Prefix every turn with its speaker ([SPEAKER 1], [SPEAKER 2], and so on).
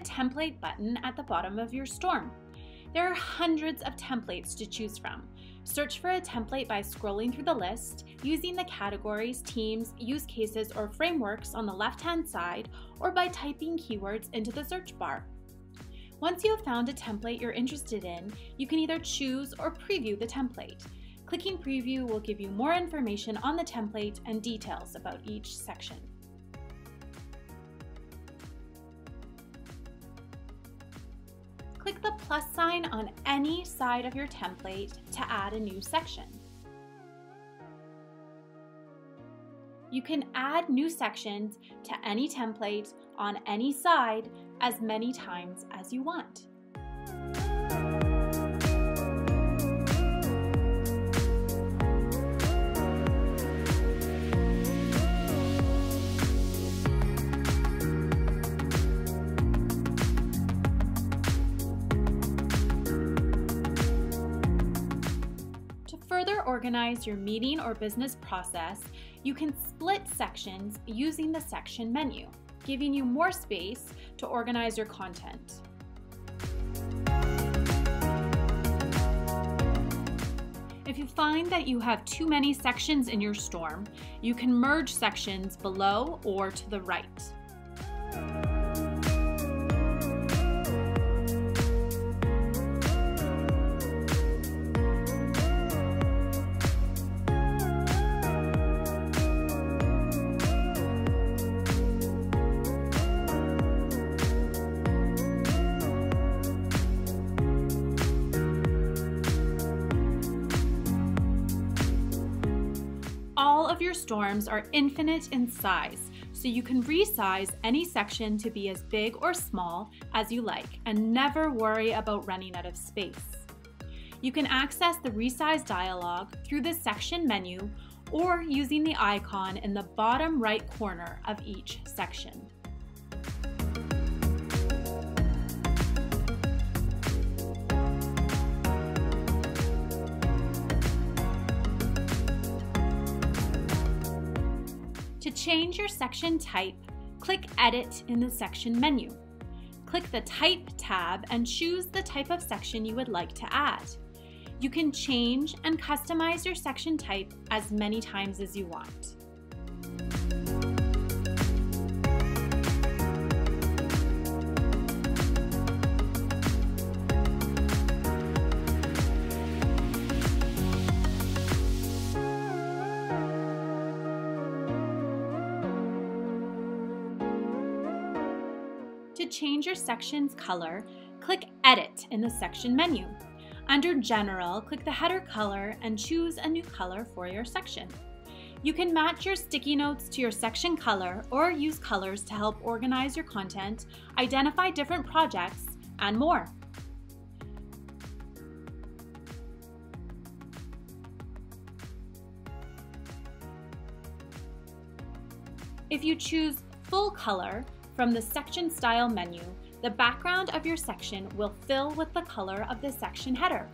[SPEAKER 1] template button at the bottom of your storm. There are hundreds of templates to choose from. Search for a template by scrolling through the list, using the categories, teams, use cases, or frameworks on the left-hand side, or by typing keywords into the search bar. Once you have found a template you're interested in, you can either choose or preview the template. Clicking preview will give you more information on the template and details about each section. The plus sign on any side of your template to add a new section. You can add new sections to any template on any side as many times as you want. Further organize your meeting or business process, you can split sections using the section menu, giving you more space to organize your content. If you find that you have too many sections in your storm, you can merge sections below or to the right. All of your storms are infinite in size, so you can resize any section to be as big or small as you like and never worry about running out of space. You can access the resize dialog through the section menu or using the icon in the bottom right corner of each section. To change your section type, click Edit in the section menu. Click the Type tab and choose the type of section you would like to add. You can change and customize your section type as many times as you want. To change your section's color, click Edit in the section menu. Under General, click the header color and choose a new color for your section. You can match your sticky notes to your section color or use colors to help organize your content, identify different projects, and more. If you choose full color, from the Section Style menu, the background of your section will fill with the color of the section header.